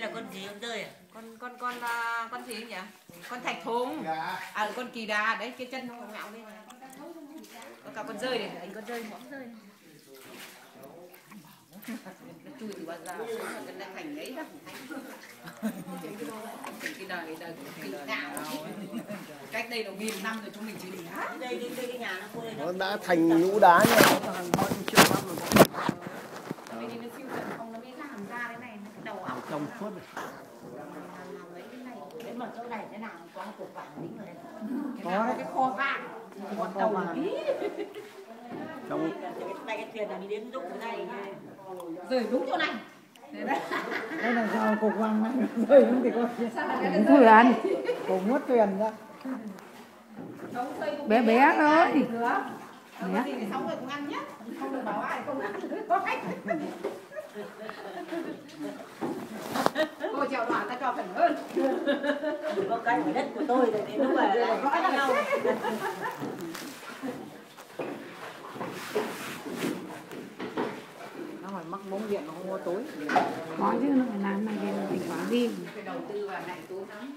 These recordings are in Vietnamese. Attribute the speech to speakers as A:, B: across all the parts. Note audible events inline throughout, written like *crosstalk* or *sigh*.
A: là con gì con rơi à?
B: Con con con à, con gì nhỉ? Con thạch thùng à con kỳ đà đấy cái chân nó ngạo lên này có cả con rơi này anh con rơi mõm rơi. Nó chui từ bao giờ mà cái này thành đấy đó. Cái đời đời kỳ ngạo cách đây là nghìn năm rồi chúng mình chưa đi hát.
A: Đây đây đây cái nhà nó cô đây nó
C: nó đã thành nhũ đá nha trong suốt
B: làm lấy cái này
A: cái mà chỗ này thế nào? Có một cục vàng đính đây.
B: Cái nào? Cái kho vàng. Một đầu ý
C: trong
A: cái tay cái thuyền là đi đến cái này
B: rời đúng chỗ này. Đấy đấy.
D: đây là sao cục vàng này. *laughs* Rơi đúng thì có
B: cái
D: thuyền ăn cục mất thuyền ra.
E: Bé bé thôi.
B: Ờ, Có gì thì sống rồi cũng ăn nhé. Không được bảo ai không ăn *laughs* Cô chèo đoàn ta cho phần hơn.
A: có cái ở đất của tôi rồi đến lúc mà lại cãi nhau
D: nó hỏi mắc bóng điện nó không có tối
E: có chứ nó phải làm này thì là thành quả riêng
B: Phải đầu tư vào này tốn lắm.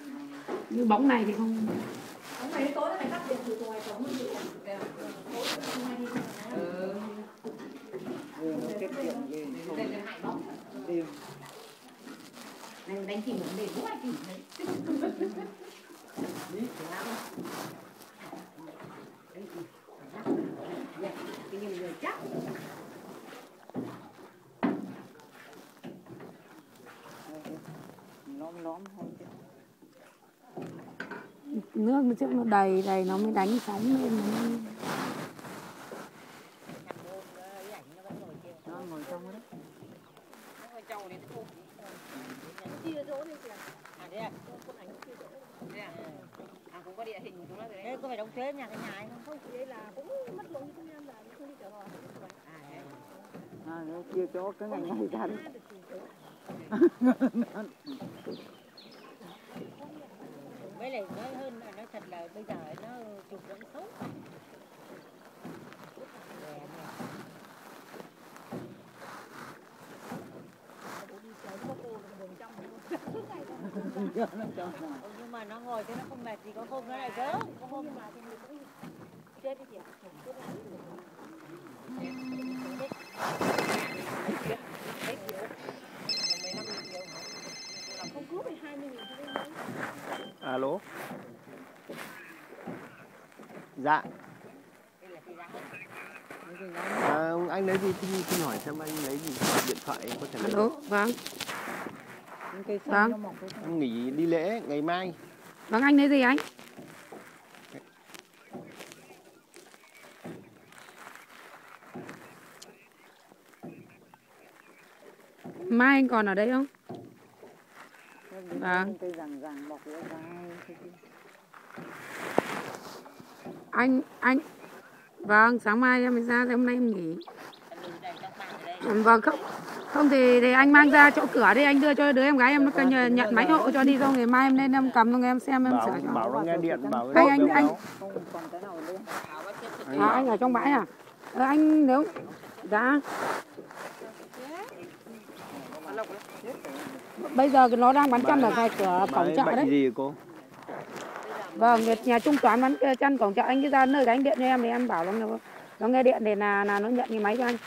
E: như bóng này thì không
B: Không phải tối này cắt điện từ ngoài sống như thế. Ừ.
D: ừ, *laughs* nó tiết kiệm gì không
B: Đây là hại bóng.
D: tiền
B: Đánh đánh thì muốn để đúng ai thì đấy. Cái nhiều người chắc.
D: lõm lõm không chứ
E: nước nó trước nó đầy đầy nó mới đánh sóng lên. Nó mới-
D: nó ngồi trong đấy
A: à
B: nó
D: chia chỗ cái ngày ngày ra
A: với lại nói là bây giờ nó chụp vẫn xấu Đè này.
D: nó cho nào
A: Ừ, nhưng mà nó ngồi thế nó không mệt gì có hôm nó lại đỡ có hôm mà thì mình cũng chết đi chị ạ. Chết lại. Mấy triệu? Mười lăm nghìn triệu hả?
C: alo dạ. À, anh lấy gì? Xin, xin hỏi xem anh lấy gì? Điện thoại có thể lấy
E: alo vâng. Vâng.
C: nghỉ đi lễ ngày mai.
E: Vâng anh lấy gì anh? Mai anh còn ở đây không? Vâng. Anh anh. Vâng sáng mai em mới ra hôm nay em nghỉ. Vâng không không thì, thì anh mang ra chỗ cửa đi anh đưa cho đứa em gái em nó cần nhờ- nhận máy hộ cho đi xong ngày mai em lên em cầm xong em xem em
C: bảo
E: sửa cho
C: bảo nó nghe điện bảo
E: Anh- anh- anh- à, anh ở trong bãi à? Ờ, anh nếu đã bây giờ nó đang bán chăn ở ngoài cửa cổng chợ đấy.
C: gì cô
E: vâng nhà- trung toán bán cái chăn cổng chợ anh. Cứ ra nơi đánh điện cho em thì em bảo nó nó nghe điện để là là nó nhận cái máy cho anh.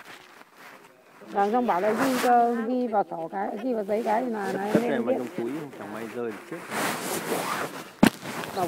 E: Vâng xong bảo là ghi cho ghi vào sổ cái ghi vào giấy cái thì là là em lên điện.
C: trong túi chẳng may rơi chết
E: chợ